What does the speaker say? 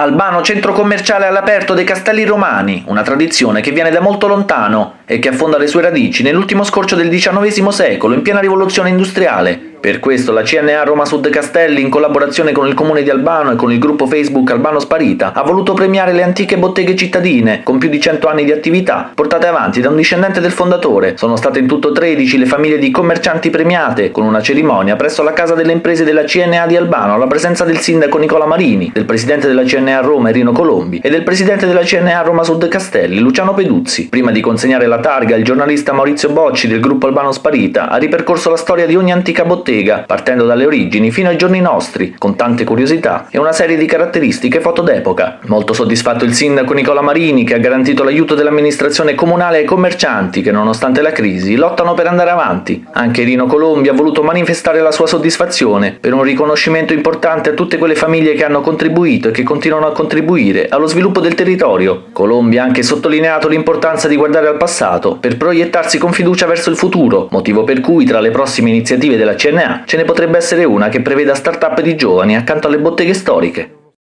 Albano centro commerciale all'aperto dei Castelli Romani, una tradizione che viene da molto lontano e che affonda le sue radici nell'ultimo scorcio del XIX secolo, in piena rivoluzione industriale. Per questo la CNA Roma Sud Castelli, in collaborazione con il comune di Albano e con il gruppo Facebook Albano Sparita, ha voluto premiare le antiche botteghe cittadine, con più di 100 anni di attività, portate avanti da un discendente del fondatore. Sono state in tutto 13 le famiglie di commercianti premiate, con una cerimonia presso la Casa delle Imprese della CNA di Albano, alla presenza del sindaco Nicola Marini, del presidente della CNA Roma Enrico Colombi e del presidente della CNA Roma Sud Castelli, Luciano Peduzzi. Prima di consegnare la targa, il giornalista Maurizio Bocci del gruppo Albano Sparita ha ripercorso la storia di ogni antica bottega partendo dalle origini fino ai giorni nostri, con tante curiosità e una serie di caratteristiche foto d'epoca. Molto soddisfatto il sindaco Nicola Marini, che ha garantito l'aiuto dell'amministrazione comunale ai commercianti che, nonostante la crisi, lottano per andare avanti. Anche Rino Colombi ha voluto manifestare la sua soddisfazione per un riconoscimento importante a tutte quelle famiglie che hanno contribuito e che continuano a contribuire allo sviluppo del territorio. Colombi ha anche sottolineato l'importanza di guardare al passato per proiettarsi con fiducia verso il futuro, motivo per cui tra le prossime iniziative della CNA ce ne potrebbe essere una che preveda start-up di giovani accanto alle botteghe storiche.